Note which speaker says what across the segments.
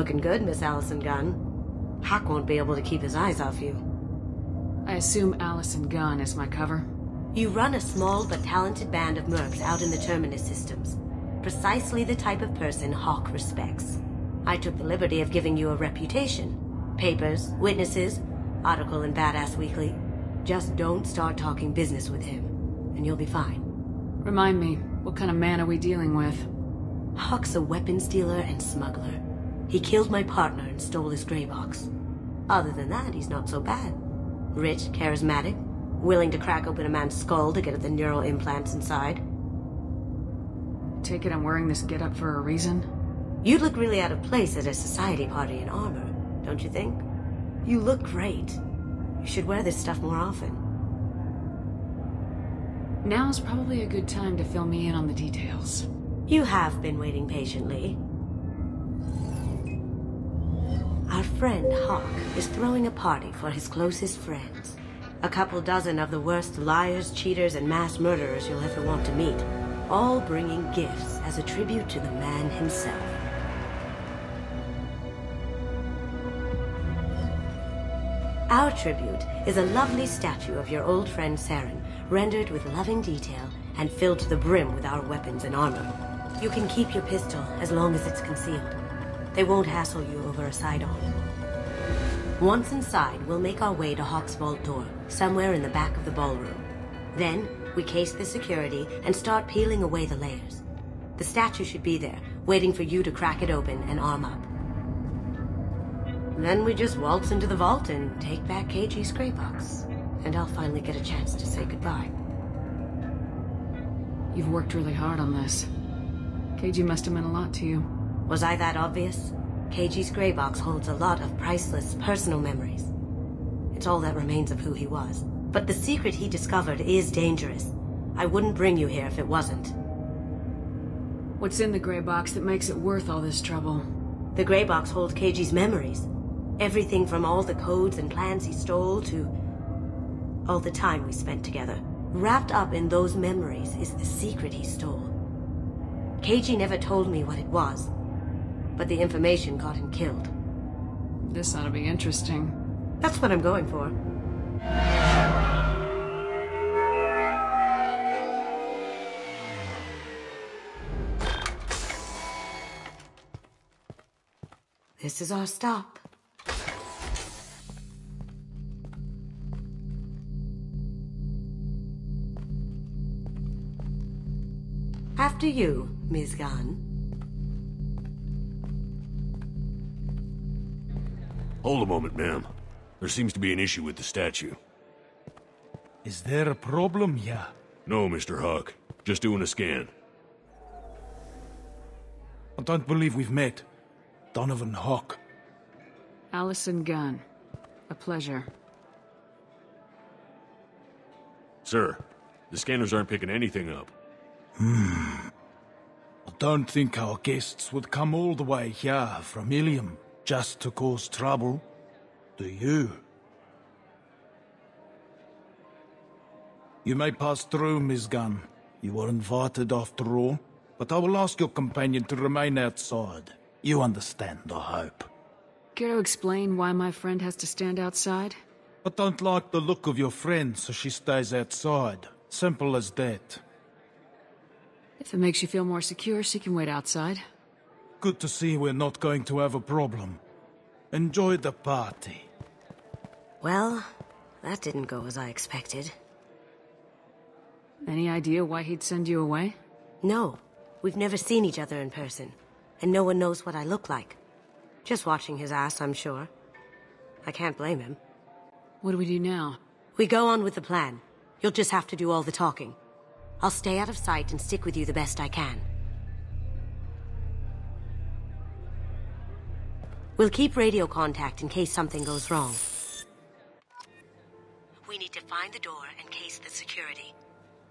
Speaker 1: Looking good, Miss Allison Gunn. Hawk won't be able to keep his eyes off you.
Speaker 2: I assume Allison Gunn is my cover?
Speaker 1: You run a small but talented band of mercs out in the Terminus systems. Precisely the type of person Hawk respects. I took the liberty of giving you a reputation. Papers, witnesses, article in Badass Weekly. Just don't start talking business with him, and you'll be fine.
Speaker 2: Remind me, what kind of man are we dealing with?
Speaker 1: Hawk's a weapons dealer and smuggler. He killed my partner and stole his gray box. Other than that, he's not so bad. Rich, charismatic, willing to crack open a man's skull to get at the neural implants inside.
Speaker 2: Take it I'm wearing this getup for a reason?
Speaker 1: You'd look really out of place at a society party in armor, don't you think? You look great. You should wear this stuff more often.
Speaker 2: Now's probably a good time to fill me in on the details.
Speaker 1: You have been waiting patiently. Friend Hawk is throwing a party for his closest friends. A couple dozen of the worst liars, cheaters, and mass murderers you'll ever want to meet. All bringing gifts as a tribute to the man himself. Our tribute is a lovely statue of your old friend Saren, rendered with loving detail and filled to the brim with our weapons and armor. You can keep your pistol as long as it's concealed. They won't hassle you over a side-on. Once inside, we'll make our way to Hawk's vault door, somewhere in the back of the ballroom. Then, we case the security and start peeling away the layers. The statue should be there, waiting for you to crack it open and arm up. Then we just waltz into the vault and take back Keiji's gray box. And I'll finally get a chance to say goodbye.
Speaker 2: You've worked really hard on this. Keiji must have meant a lot to you.
Speaker 1: Was I that obvious? Keiji's gray box holds a lot of priceless personal memories. It's all that remains of who he was. But the secret he discovered is dangerous. I wouldn't bring you here if it wasn't.
Speaker 2: What's in the gray box that makes it worth all this trouble?
Speaker 1: The gray box holds Keiji's memories. Everything from all the codes and plans he stole to all the time we spent together. Wrapped up in those memories is the secret he stole. Keiji never told me what it was, but the information got him killed.
Speaker 2: This ought to be interesting.
Speaker 1: That's what I'm going for. This is our stop. After you, Ms. Gunn.
Speaker 3: Hold a moment, ma'am. There seems to be an issue with the statue.
Speaker 4: Is there a problem here?
Speaker 3: No, Mr. Hawk. Just doing a scan.
Speaker 4: I don't believe we've met. Donovan Hawk.
Speaker 2: Allison Gunn. A pleasure.
Speaker 3: Sir, the scanners aren't picking anything up.
Speaker 4: Hmm. I don't think our guests would come all the way here from Ilium just to cause trouble. Do you? You may pass through, Miss Gunn. You were invited after all. But I will ask your companion to remain outside. You understand, I hope.
Speaker 2: Care to explain why my friend has to stand outside?
Speaker 4: I don't like the look of your friend, so she stays outside. Simple as that.
Speaker 2: If it makes you feel more secure, she can wait outside.
Speaker 4: Good to see we're not going to have a problem. Enjoy the party.
Speaker 1: Well, that didn't go as I expected.
Speaker 2: Any idea why he'd send you away?
Speaker 1: No. We've never seen each other in person. And no one knows what I look like. Just watching his ass, I'm sure. I can't blame him.
Speaker 2: What do we do now?
Speaker 1: We go on with the plan. You'll just have to do all the talking. I'll stay out of sight and stick with you the best I can. We'll keep radio contact in case something goes wrong. We need to find the door and case the security.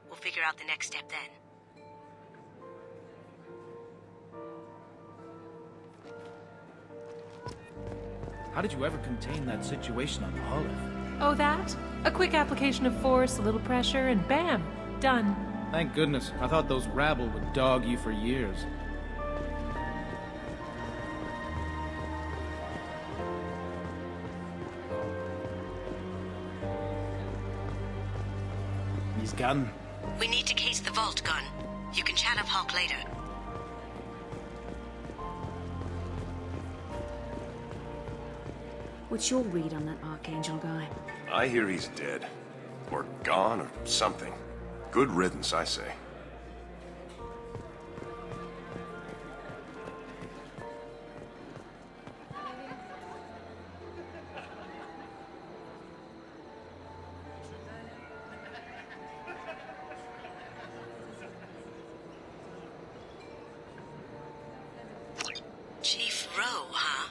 Speaker 1: We'll figure out the next step then.
Speaker 5: How did you ever contain that situation on the Hollow?
Speaker 6: Oh, that? A quick application of force, a little pressure, and bam! Done.
Speaker 5: Thank goodness. I thought those rabble would dog you for years.
Speaker 4: Miss Gunn.
Speaker 1: We need to case the vault gun. You can chat up Hawk later.
Speaker 2: What's your read on that Archangel guy?
Speaker 7: I hear he's dead. Or gone, or something. Good riddance, I say.
Speaker 1: Chief huh?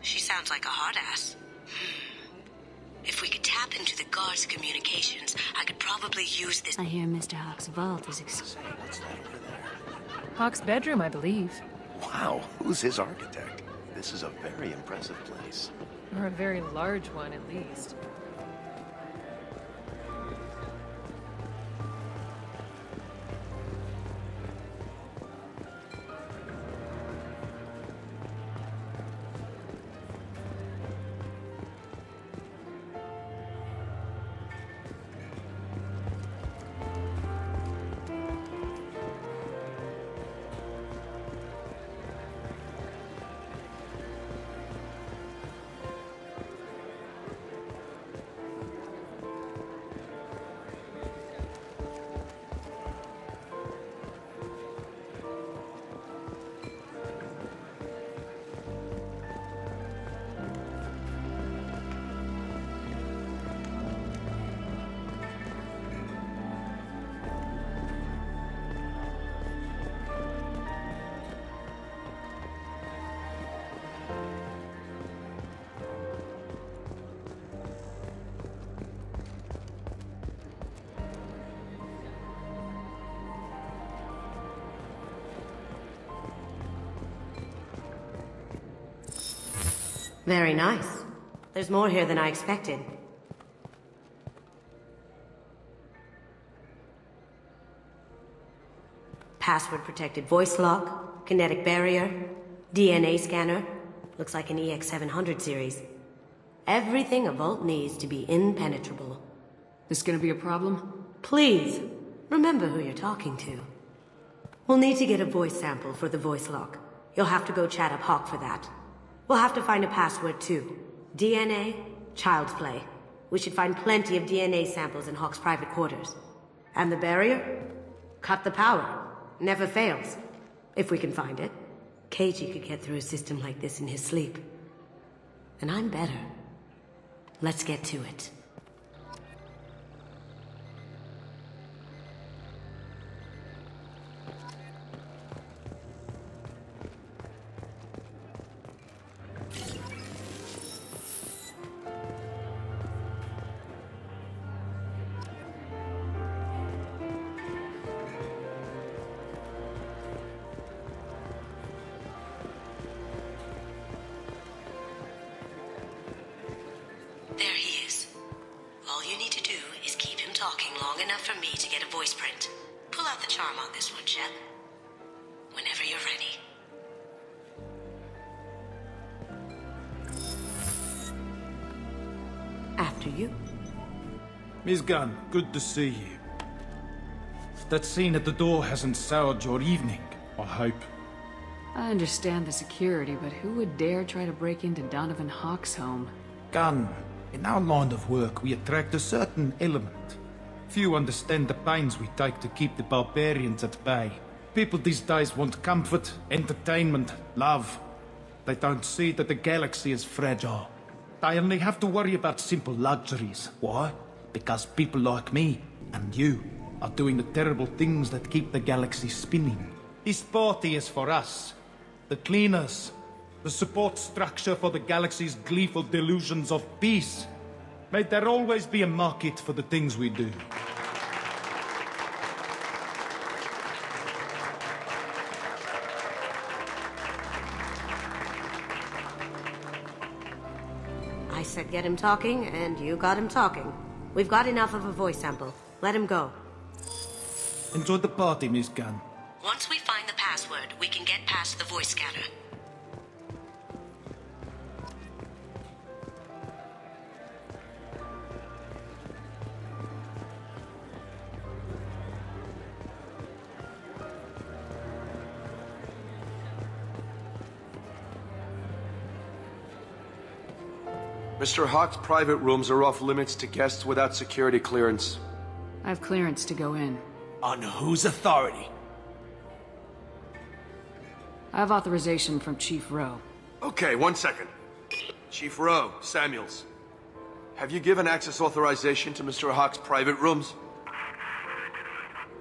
Speaker 1: She sounds like a hard ass. Hmm. If we could tap into the guard's communications, I could probably use this.
Speaker 2: I hear Mr. Hawk's vault is ex-
Speaker 6: Hawk's bedroom, I believe.
Speaker 7: Wow, who's his architect? This is a very impressive place.
Speaker 6: Or a very large one, at least.
Speaker 1: Very nice. There's more here than I expected. Password protected voice lock, kinetic barrier, DNA scanner. Looks like an EX700 series. Everything a vault needs to be impenetrable.
Speaker 2: This gonna be a problem?
Speaker 1: Please, remember who you're talking to. We'll need to get a voice sample for the voice lock. You'll have to go chat up Hawk for that. We'll have to find a password too. DNA, child's play. We should find plenty of DNA samples in Hawk's private quarters. And the barrier? Cut the power. Never fails. If we can find it. Keiji could get through a system like this in his sleep. And I'm better. Let's get to it. You need to do is keep him talking long enough for me to get a voice print. Pull out the charm on this one, Shep. Whenever you're ready. After you.
Speaker 4: Miss Gunn, good to see you. That scene at the door hasn't soured your evening, I hope.
Speaker 2: I understand the security, but who would dare try to break into Donovan Hawk's home?
Speaker 4: Gunn, in our line of work, we attract a certain element. Few understand the pains we take to keep the barbarians at bay. People these days want comfort, entertainment, love. They don't see that the galaxy is fragile. They only have to worry about simple luxuries. Why? Because people like me and you are doing the terrible things that keep the galaxy spinning. This party is for us, the cleaners, the support structure for the galaxy's gleeful delusions of peace. May there always be a market for the things we do.
Speaker 1: I said get him talking, and you got him talking. We've got enough of a voice sample. Let him go.
Speaker 4: Enjoy the party, Miss Gunn.
Speaker 1: Once we find the password, we can get past the voice scanner.
Speaker 8: Mr. Hawk's private rooms are off limits to guests without security clearance.
Speaker 2: I have clearance to go in.
Speaker 5: On whose authority?
Speaker 2: I have authorization from Chief Rowe.
Speaker 8: Okay, one second. Chief Rowe, Samuels. Have you given access authorization to Mr. Hawk's private rooms?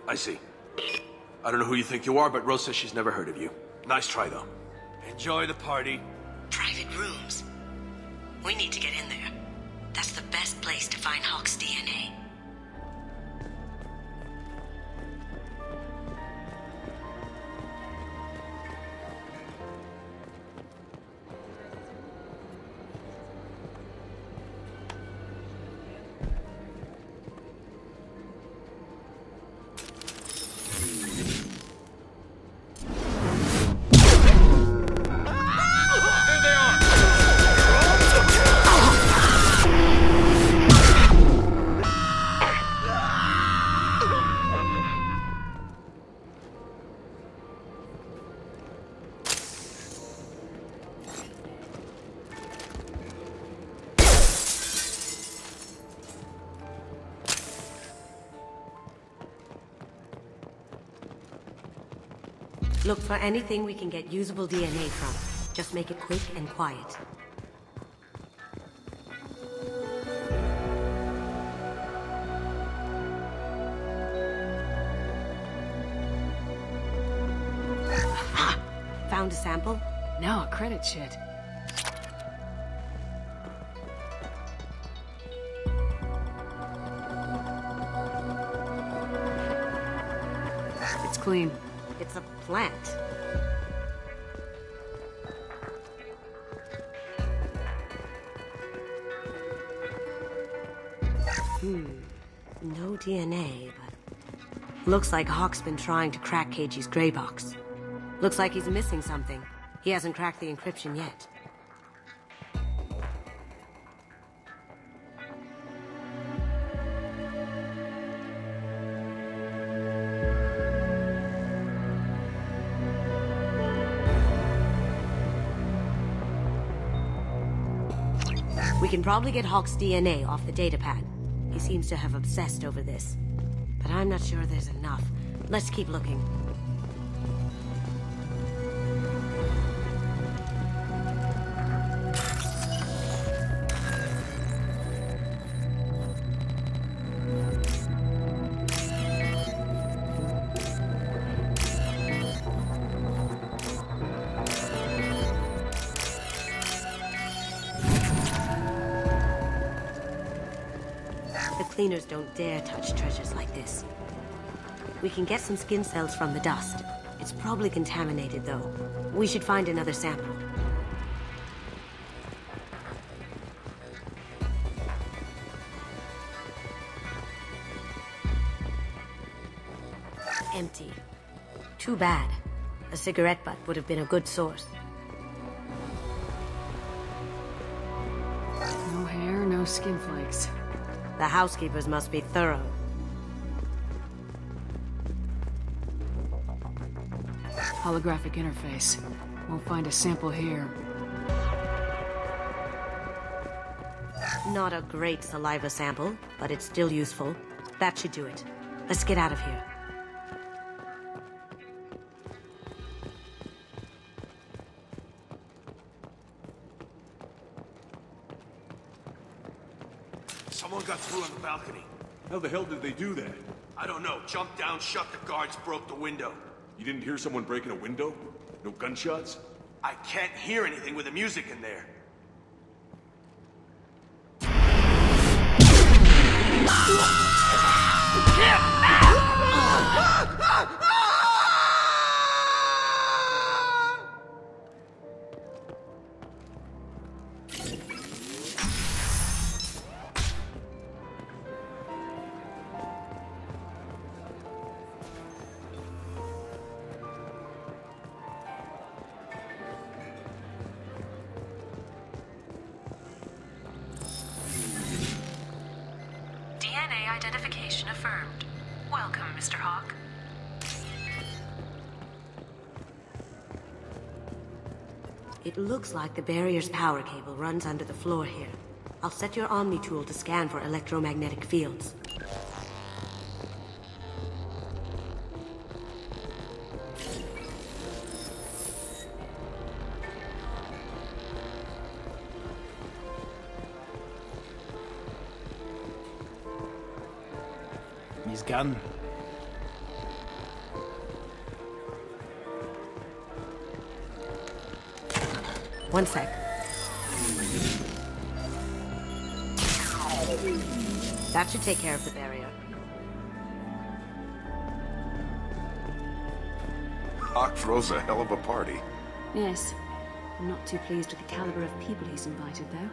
Speaker 8: I see. I don't know who you think you are, but Rowe says she's never heard of you. Nice try, though. Enjoy the party.
Speaker 1: Private rooms. We need to get in there. That's the best place to find Hawk's DNA. Look for anything we can get usable DNA from. Just make it quick and quiet. Found a sample?
Speaker 2: No, a credit chit. It's clean.
Speaker 1: It's a plant. Hmm. No DNA, but... Looks like Hawk's been trying to crack Keiji's gray box. Looks like he's missing something. He hasn't cracked the encryption yet. Probably get Hawk's DNA off the datapad. He seems to have obsessed over this. But I'm not sure there's enough. Let's keep looking. Don't dare touch treasures like this. We can get some skin cells from the dust. It's probably contaminated, though. We should find another sample. Empty. Too bad. A cigarette butt would have been a good source.
Speaker 2: No hair, no skin flakes.
Speaker 1: The housekeepers must be thorough.
Speaker 2: Holographic interface. Won't find a sample here.
Speaker 1: Not a great saliva sample, but it's still useful. That should do it. Let's get out of here.
Speaker 3: How the hell did they do that?
Speaker 7: I don't know. Jumped down, shut the guards, broke the window.
Speaker 3: You didn't hear someone breaking a window? No gunshots?
Speaker 7: I can't hear anything with the music in there.
Speaker 9: DNA
Speaker 1: looks like the barrier's power cable runs under the floor here. I'll set your Omni tool to scan for electromagnetic fields.
Speaker 4: He's gone.
Speaker 1: One sec. That should take care of the barrier.
Speaker 7: Hawk throws a hell of a party.
Speaker 2: Yes. I'm not too pleased with the caliber of people he's invited, though.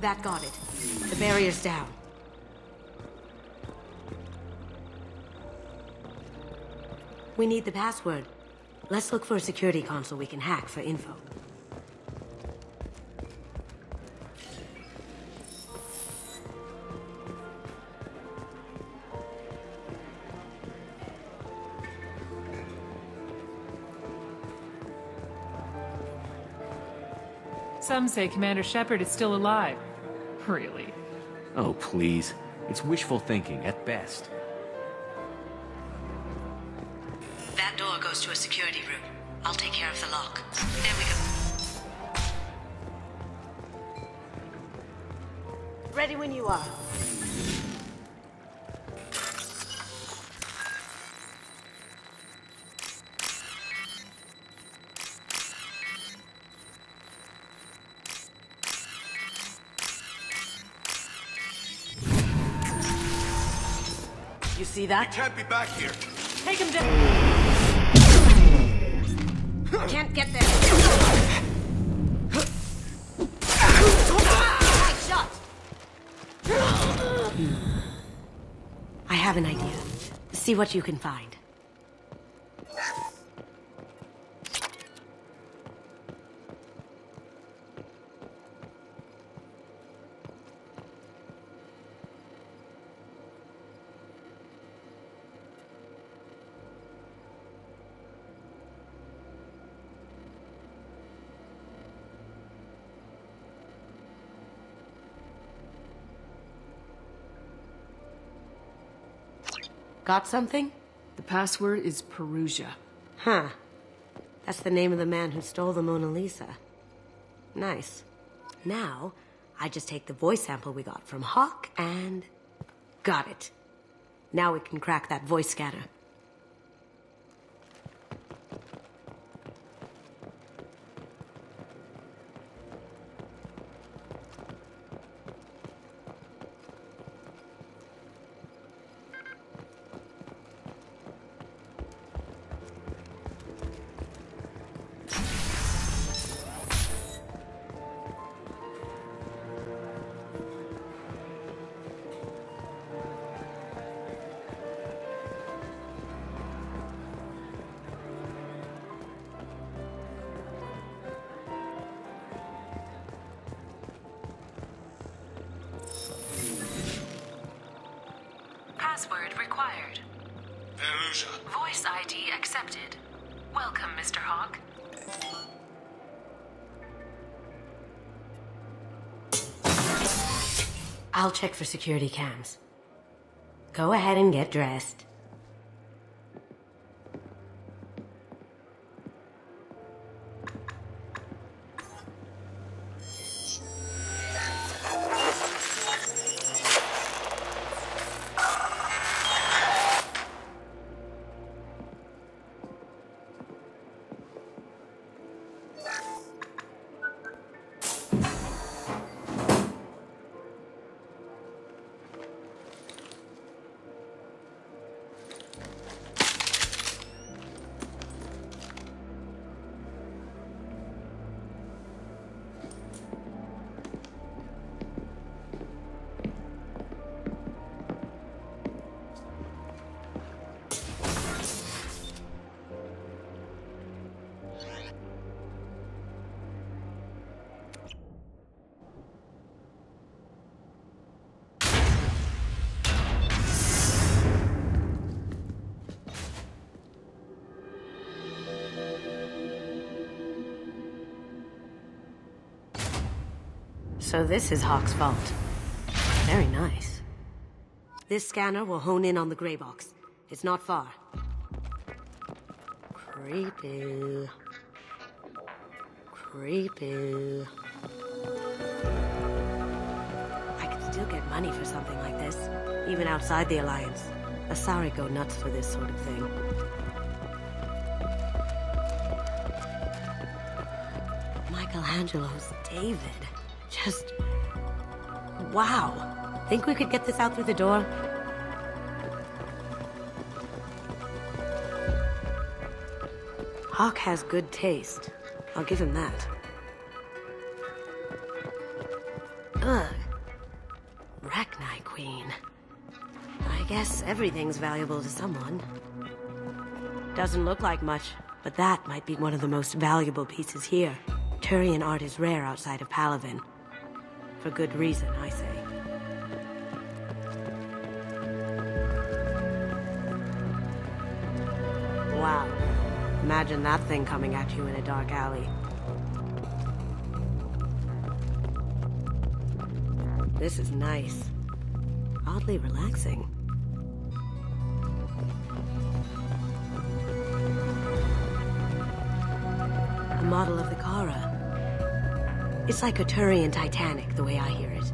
Speaker 1: That got it. The barrier's down. We need the password. Let's look for a security console we can hack for info.
Speaker 6: Some say Commander Shepard is still alive. Really?
Speaker 10: Oh, please. It's wishful thinking at best.
Speaker 1: See that?
Speaker 8: Can't be back here.
Speaker 6: Take him down.
Speaker 1: Can't get there. Nice shot. I have an idea. See what you can find. Got something?
Speaker 2: The password is Peruggia.
Speaker 1: Huh. That's the name of the man who stole the Mona Lisa. Nice. Now, I just take the voice sample we got from Hawk and... Got it. Now we can crack that voice scanner.
Speaker 9: Password required.
Speaker 8: Peruggia.
Speaker 9: Voice ID accepted. Welcome, Mr. Hawk.
Speaker 1: I'll check for security cams. Go ahead and get dressed. So this is Hawk's vault. Very nice. This scanner will hone in on the gray box. It's not far. Creepy. Creepy. I could still get money for something like this, even outside the Alliance. Asari go nuts for this sort of thing. Michelangelo's David. Just... Wow. Think we could get this out through the door? Hawk has good taste. I'll give him that. Ugh. Rachni Queen. I guess everything's valuable to someone. Doesn't look like much, but that might be one of the most valuable pieces here. Turian art is rare outside of Palaven. For good reason, I say. Wow. Imagine that thing coming at you in a dark alley. This is nice. Oddly relaxing. A model of. It's like a Turian Titanic, the way I hear it.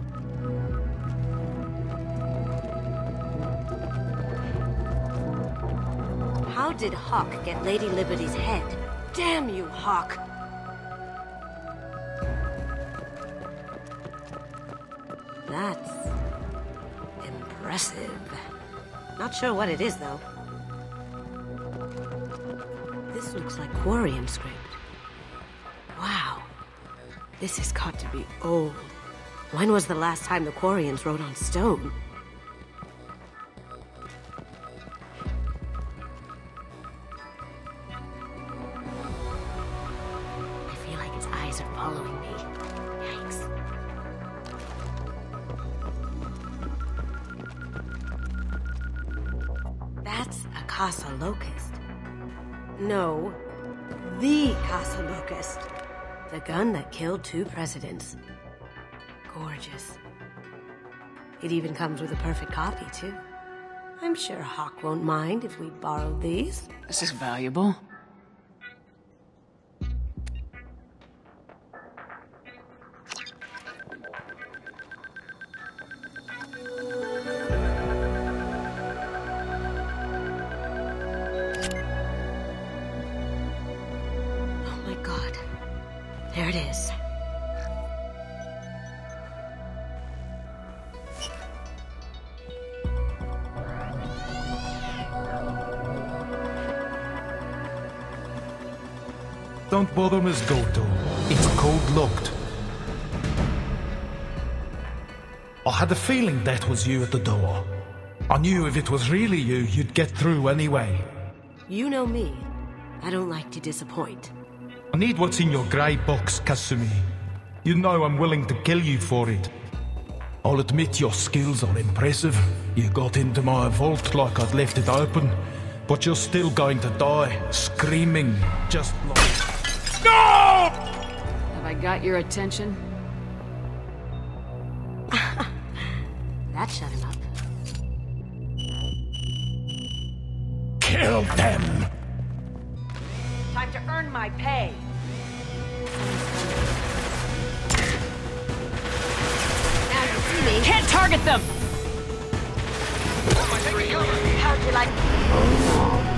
Speaker 1: How did Hawk get Lady Liberty's head? Damn you, Hawk! That's... impressive. Not sure what it is, though. This looks like Quarian script. This has got to be old. When was the last time the Quarians wrote on stone? Killed two presidents. Gorgeous. It even comes with a perfect copy, too. I'm sure Hawk won't mind if we borrowed these.
Speaker 2: This is valuable.
Speaker 1: Oh my god. There it is.
Speaker 4: Don't bother, Miss Goto. It's code locked. I had a feeling that was you at the door. I knew if it was really you, you'd get through anyway.
Speaker 1: You know me. I don't like to disappoint.
Speaker 4: I need what's in your grey box, Kasumi. You know I'm willing to kill you for it. I'll admit your skills are impressive. You got into my vault like I'd left it open, but you're still going to die, screaming, just like... No!
Speaker 2: Have I got your attention?
Speaker 1: That shut him up.
Speaker 4: Kill them!
Speaker 1: Time to earn my pay. Now you see me.
Speaker 2: Can't target them!
Speaker 1: How'd you like... Oh.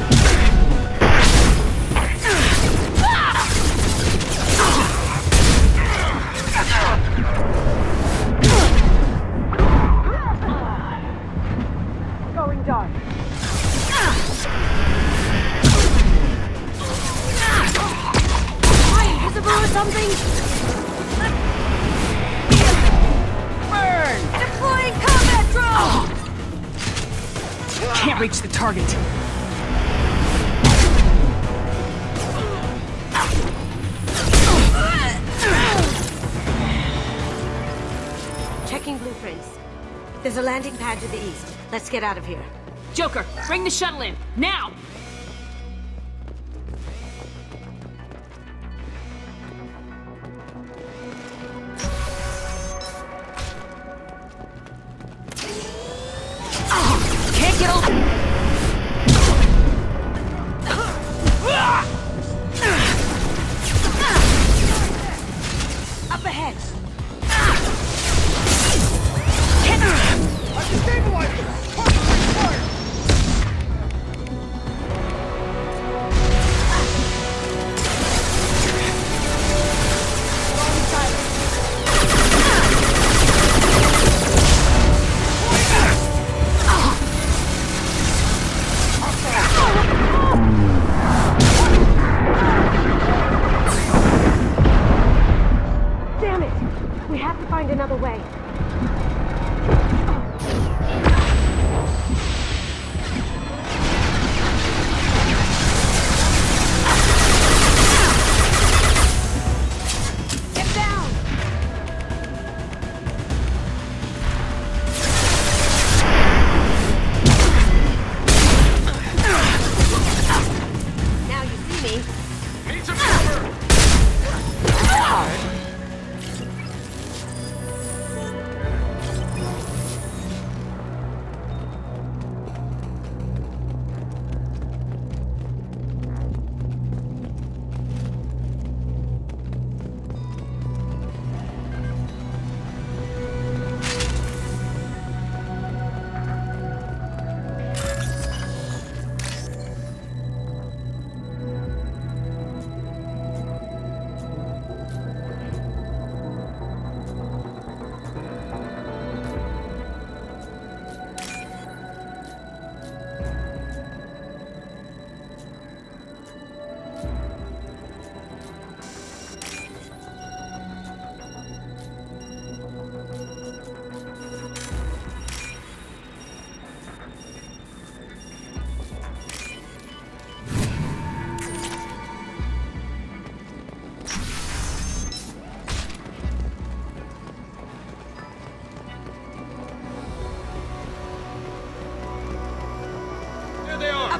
Speaker 1: Or something? Burn! Deploying combat drone! Ah!
Speaker 2: Can't reach the target.
Speaker 1: Checking blueprints. There's a landing pad to the east. Let's get out of here.
Speaker 2: Joker, bring the shuttle in, now!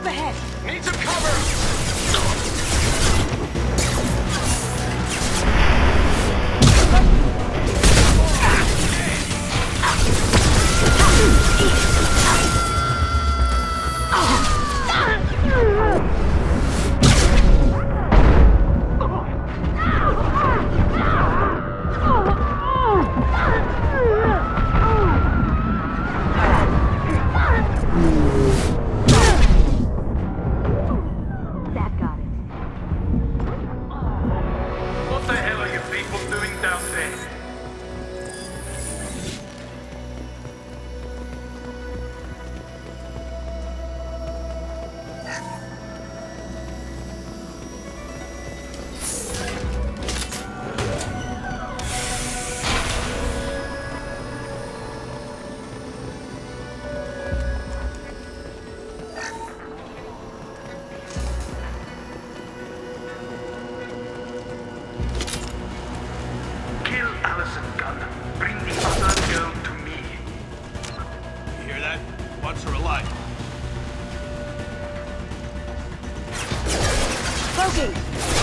Speaker 8: Ahead! Shocking!